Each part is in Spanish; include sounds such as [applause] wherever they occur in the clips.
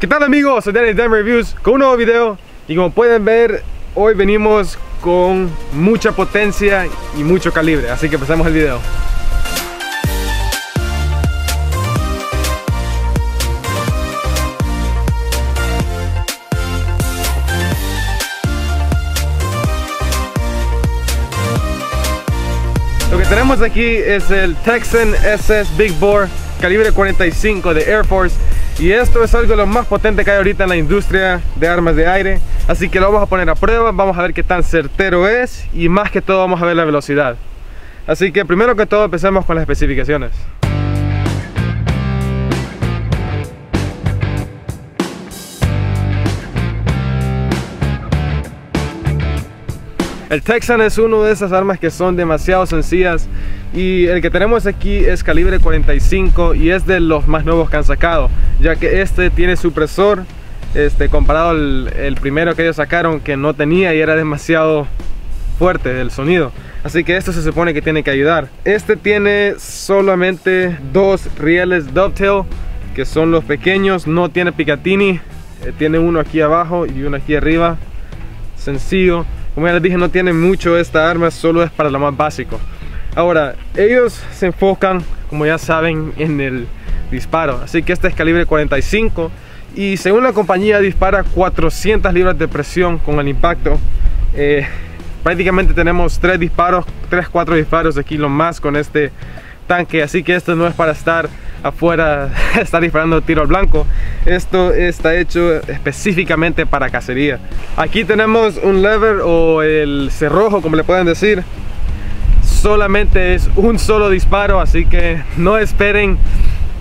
¿Qué tal amigos? Soy Danny Dem Reviews con un nuevo video. Y como pueden ver hoy venimos con mucha potencia y mucho calibre. Así que empecemos el video. Lo que tenemos aquí es el Texan SS Big Bore calibre 45 de Air Force y esto es algo de lo más potente que hay ahorita en la industria de armas de aire. Así que lo vamos a poner a prueba vamos a ver qué tan certero es y más que todo vamos a ver la velocidad. Así que primero que todo empecemos con las especificaciones. El Texan es uno de esas armas que son demasiado sencillas y el que tenemos aquí es calibre 45 y es de los más nuevos que han sacado ya que este tiene supresor este, comparado al el primero que ellos sacaron que no tenía y era demasiado fuerte el sonido. Así que esto se supone que tiene que ayudar. Este tiene solamente dos rieles dovetail que son los pequeños no tiene picatini eh, tiene uno aquí abajo y uno aquí arriba sencillo. Como ya les dije, no tiene mucho esta arma, solo es para lo más básico. Ahora, ellos se enfocan, como ya saben, en el disparo. Así que este es calibre 45 y según la compañía dispara 400 libras de presión con el impacto. Eh, prácticamente tenemos tres disparos, 3, 4 disparos aquí lo más con este tanque. Así que esto no es para estar afuera [laughs] está disparando tiro al blanco esto está hecho específicamente para cacería aquí tenemos un lever o el cerrojo como le pueden decir solamente es un solo disparo así que no esperen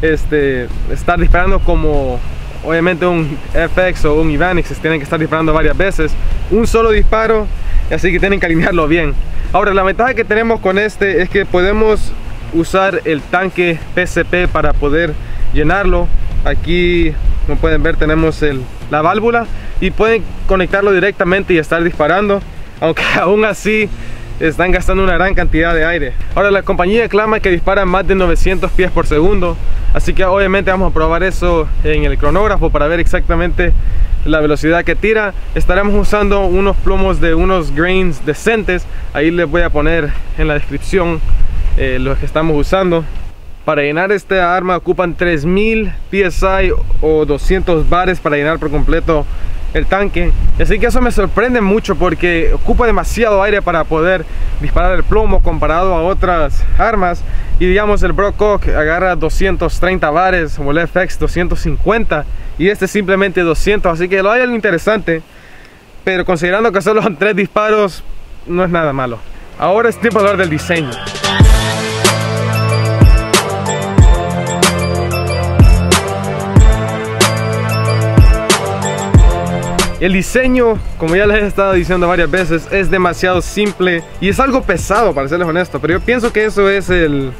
este estar disparando como obviamente un FX o un Ivanix tienen que estar disparando varias veces. Un solo disparo así que tienen que alinearlo bien. Ahora la ventaja que tenemos con este es que podemos usar el tanque PCP para poder llenarlo. Aquí como pueden ver tenemos el, la válvula y pueden conectarlo directamente y estar disparando aunque [laughs] aún así están gastando una gran cantidad de aire. Ahora la compañía clama que dispara más de 900 pies por segundo así que obviamente vamos a probar eso en el cronógrafo para ver exactamente la velocidad que tira. Estaremos usando unos plomos de unos grains decentes. Ahí les voy a poner en la descripción eh, los que estamos usando. Para llenar esta arma ocupan 3000 psi o 200 bares para llenar por completo el tanque. Así que eso me sorprende mucho porque ocupa demasiado aire para poder disparar el plomo comparado a otras armas. Y digamos el Brocock agarra 230 bares o el FX 250 y este simplemente 200 así que lo hay algo interesante pero considerando que solo son [laughs] tres disparos no es nada malo. Ahora es tiempo de hablar del diseño El diseño, como ya les he estado diciendo varias veces, es demasiado simple y es algo pesado para serles honesto, pero yo pienso que eso es el,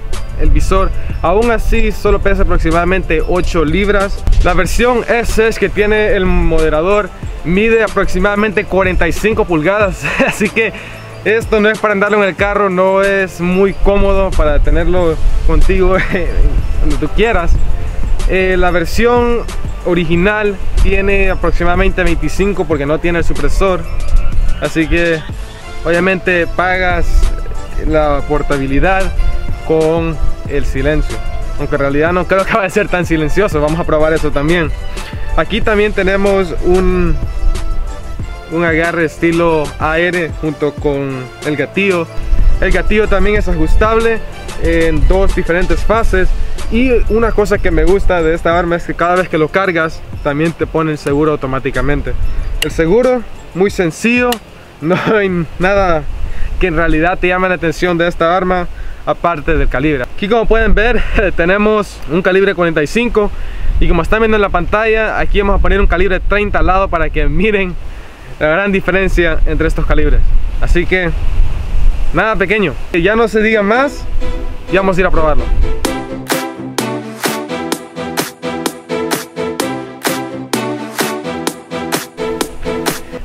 el visor. Aún así, solo pesa aproximadamente 8 libras. La versión S que tiene el moderador, mide aproximadamente 45 pulgadas, [laughs] así que esto no es para andarlo en el carro, no es muy cómodo para tenerlo contigo [laughs] cuando tú quieras. Eh, la versión original tiene aproximadamente 25 porque no tiene el supresor. Así que obviamente pagas la portabilidad con el silencio. Aunque en realidad no creo que vaya a ser tan silencioso vamos a probar eso también. Aquí también tenemos un un agarre estilo AR junto con el gatillo. El gatillo también es ajustable en dos diferentes fases y una cosa que me gusta de esta arma es que cada vez que lo cargas también te pone el seguro automáticamente. El seguro muy sencillo no hay nada que en realidad te llame la atención de esta arma aparte del calibre. Aquí como pueden ver [laughs] tenemos un calibre 45 y como están viendo en la pantalla aquí vamos a poner un calibre 30 al lado para que miren la gran diferencia entre estos calibres. Así que nada pequeño. Ya no se diga más y vamos a ir a probarlo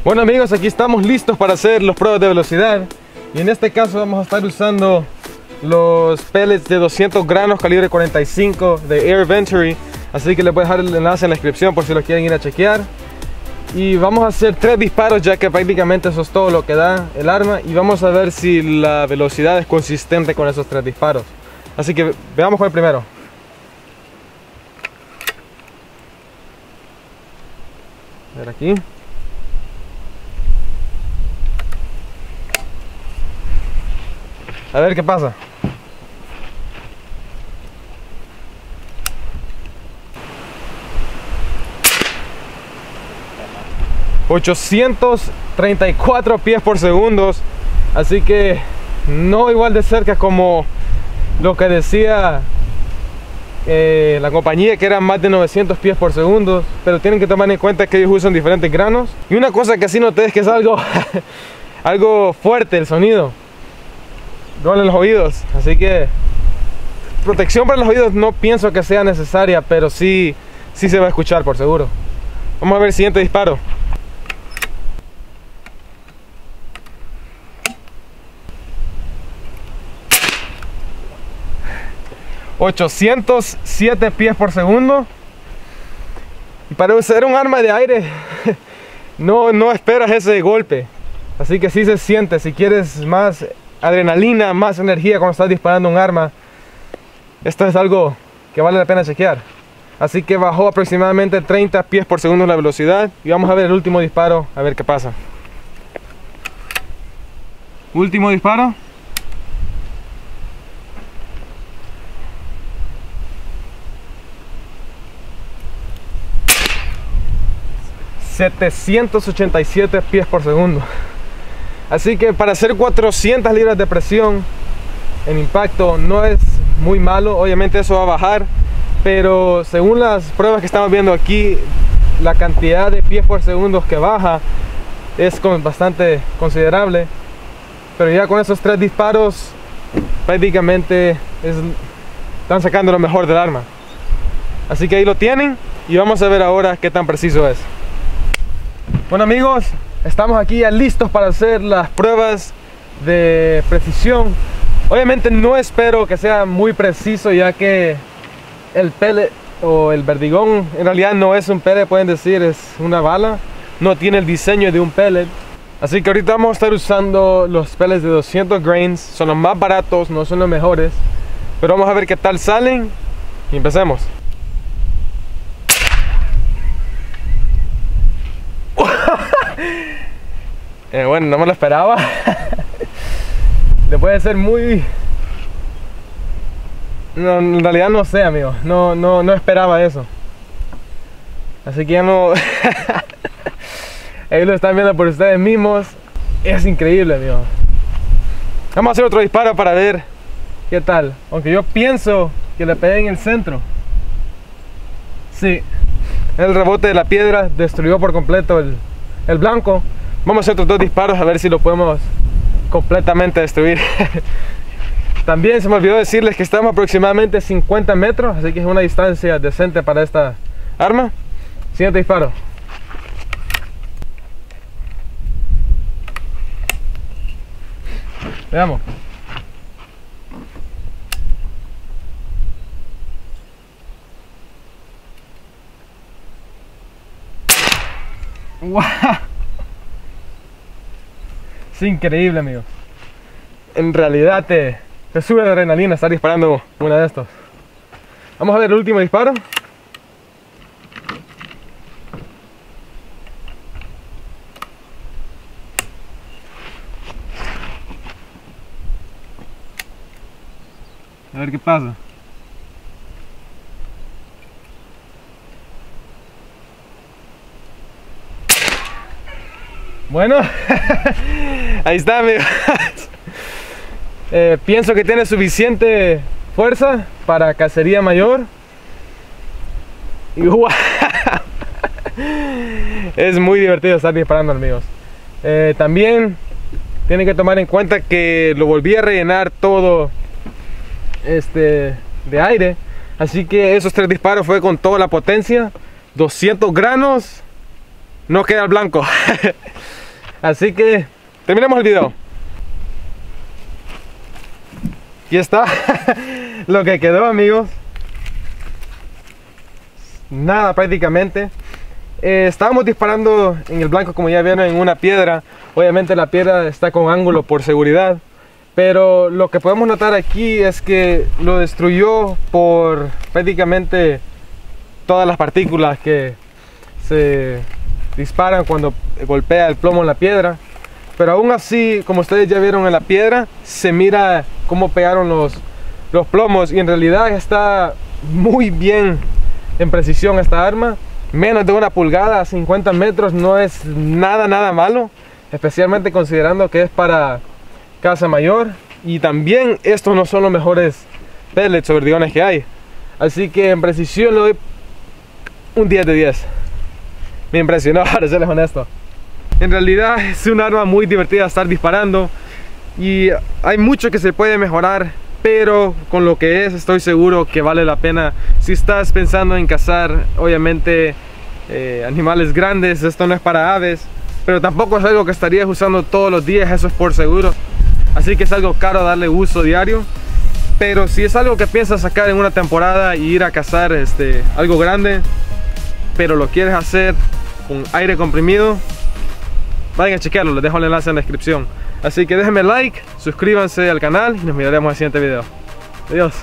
Bueno amigos, aquí estamos listos para hacer los pruebas de velocidad y en este caso vamos a estar usando los pellets de 200 granos calibre 45 de Air Venturi Así que les voy a dejar el enlace en la descripción por si lo quieren ir a chequear. Y vamos a hacer tres disparos ya que prácticamente eso es todo lo que da el arma. Y vamos a ver si la velocidad es consistente con esos tres disparos. Así que veamos con el primero. A ver aquí. A ver qué pasa. ...834 pies por segundo... ...así que... ...no igual de cerca como... ...lo que decía... Eh, la compañía que eran más de 900 pies por segundo. Pero tienen que tomar en cuenta que ellos usan diferentes granos. Y una cosa que sí noté es que es algo [laughs] algo fuerte el sonido duelen los oídos. Así que protección para los oídos no pienso que sea necesaria, pero sí, sí se va a escuchar por seguro. Vamos a ver el siguiente disparo. ...807 pies por segundo... ...y para ser un arma de aire... [laughs] ...no, no esperas ese golpe... ...así que sí se siente... ...si quieres más adrenalina, más energía cuando estás disparando un arma. Esto es algo que vale la pena chequear. Así que bajó aproximadamente 30 pies por segundo la velocidad. Y vamos a ver el último disparo, a ver qué pasa. Último disparo. ...787 pies por segundo... Así que para hacer 400 libras de presión en impacto no es muy malo. Obviamente eso va a bajar. Pero según las pruebas que estamos viendo aquí, la cantidad de pies por segundo que baja es bastante considerable. Pero ya con esos tres disparos prácticamente están sacando lo mejor del arma. Así que ahí lo tienen y vamos a ver ahora qué tan preciso es. Bueno amigos, Estamos aquí ya listos para hacer las pruebas de precisión. Obviamente no espero que sea muy preciso ya que el pellet o el verdigón en realidad no es un pellet, pueden decir, es una bala. No tiene el diseño de un pellet. Así que ahorita vamos a estar usando los pellets de 200 grains. Son los más baratos, no son los mejores. Pero vamos a ver qué tal salen y empecemos. Eh, bueno, no me lo esperaba. [laughs] Le puede ser muy... No, en realidad no sé, amigo. No, no, no esperaba eso. Así que ya no... [laughs] Ahí lo están viendo por ustedes mismos. Es increíble, amigo. Vamos a hacer otro disparo para ver qué tal. Aunque yo pienso que le pegué en el centro. Sí. El rebote de la piedra destruyó por completo el, el blanco. Vamos a hacer otros dos disparos a ver si lo podemos completamente destruir. [laughs] También se me olvidó decirles que estamos aproximadamente 50 metros, así que es una distancia decente para esta arma. Siguiente disparo. Veamos. ¡Wow! Increíble, amigo. En realidad te, te sube la adrenalina estar disparando una de estos. Vamos a ver el último disparo. A ver qué pasa. Bueno, [laughs] ahí está, amigos. [laughs] Eh, pienso que tiene suficiente fuerza para cacería mayor. Y [laughs] Es muy divertido estar disparando, amigos. Eh, también tienen que tomar en cuenta que lo volví a rellenar todo este de aire. Así que esos tres disparos fue con toda la potencia. 200 granos. No queda el blanco. Así que terminemos el video. Aquí está [laughs] lo que quedó amigos. nada prácticamente. Eh, estábamos disparando en el blanco como ya vieron en una piedra. Obviamente la piedra está con ángulo por seguridad. Pero lo que podemos notar aquí es que lo destruyó por prácticamente todas las partículas que se disparan cuando golpea el plomo en la piedra. Pero aún así, como ustedes ya vieron en la piedra, se mira cómo pegaron los, los plomos y en realidad está muy bien en precisión esta arma. Menos de una pulgada, 50 metros, no es nada, nada malo. Especialmente considerando que es para casa mayor. Y también estos no son los mejores pellets o verdigones que hay. Así que en precisión le doy un 10 de 10. Me impresionó, [laughs] para serles honesto. En realidad es un arma muy divertida estar disparando y hay mucho que se puede mejorar, pero con lo que es estoy seguro que vale la pena. Si estás pensando en cazar, obviamente, eh, animales grandes, esto no es para aves, pero tampoco es algo que estarías usando todos los días, eso es por seguro. Así que es algo caro darle uso diario. Pero si es algo que piensas sacar en una temporada y ir a cazar este, algo grande, pero lo quieres hacer con aire comprimido, vayan a chequearlo, les dejo el enlace en la descripción. Así que déjenme like, suscríbanse al canal y nos miraremos en el siguiente video. Adiós.